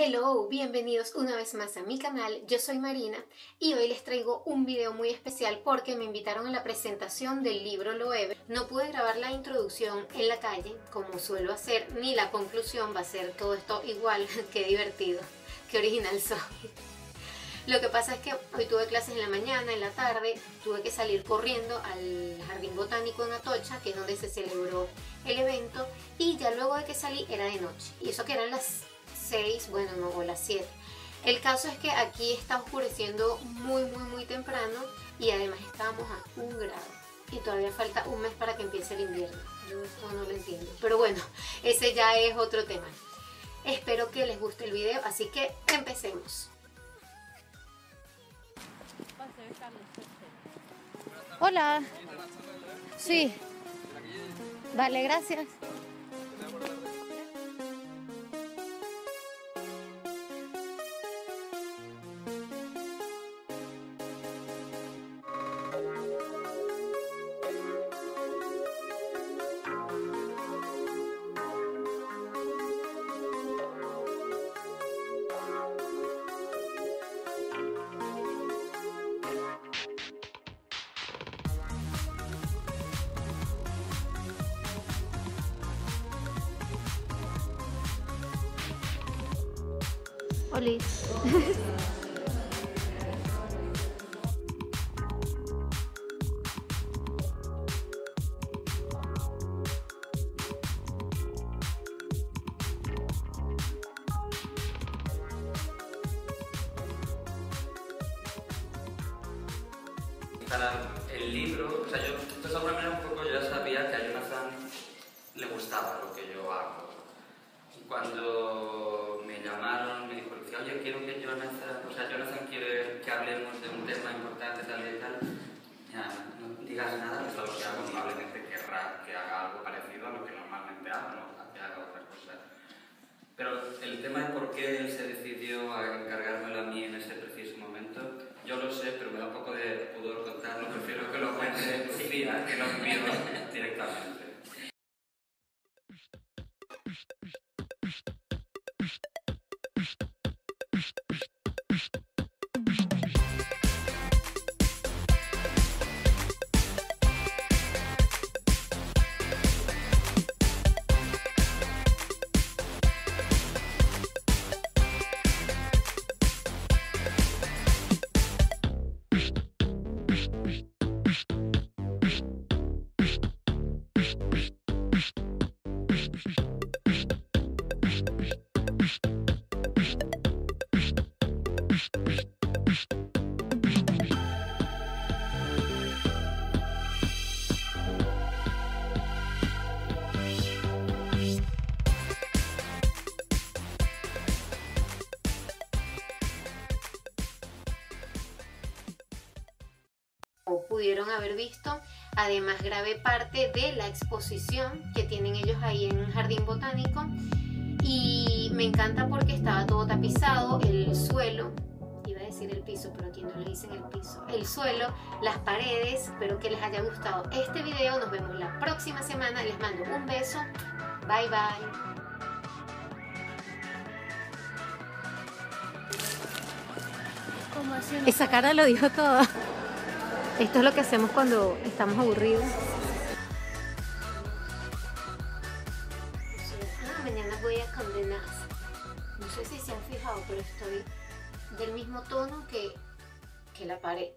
Hello, bienvenidos una vez más a mi canal, yo soy Marina y hoy les traigo un video muy especial porque me invitaron a la presentación del libro Loewe. No pude grabar la introducción en la calle como suelo hacer, ni la conclusión va a ser todo esto igual, qué divertido, qué original soy. Lo que pasa es que hoy tuve clases en la mañana, en la tarde, tuve que salir corriendo al Jardín Botánico en Atocha, que es donde se celebró el evento, y ya luego de que salí era de noche, y eso que eran las 6, bueno, no, o las 7. El caso es que aquí está oscureciendo muy, muy, muy temprano y además estamos a un grado. Y todavía falta un mes para que empiece el invierno. Yo esto no lo entiendo. Pero bueno, ese ya es otro tema. Espero que les guste el video, así que empecemos. Hola. Sí. Vale, gracias. Oli. Para el libro, o sea, yo de alguna manera un poco ya sabía que a Jonathan le gustaba lo que yo hago. Cuando me llamaron, oye, quiero que Jonathan, o sea, Jonathan quiere que hablemos de un tema importante, tal y tal, ya, no digas nada, que es algo que hago, probablemente querrá que haga algo parecido a lo que normalmente hago, no que haga otra cosa. Pero el tema de por qué él se decidió a encargármelo a mí en ese preciso momento, yo lo sé, pero me da un poco de pudor contarlo, prefiero que lo cuente Lucía, que lo mío directamente. Peace. pudieron haber visto, además grabé parte de la exposición que tienen ellos ahí en Jardín Botánico. Y me encanta porque estaba todo tapizado, el suelo, iba a decir el piso, pero aquí no le dicen el piso, el suelo, las paredes, espero que les haya gustado este video, nos vemos la próxima semana, les mando un beso, bye bye. Esa cara lo dijo todo. Esto es lo que hacemos cuando estamos aburridos. Ah, mañana voy a condenar. No sé si se han fijado, pero estoy del mismo tono que, que la pared.